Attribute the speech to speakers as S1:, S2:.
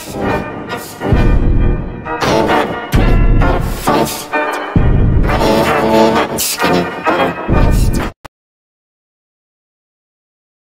S1: 服了。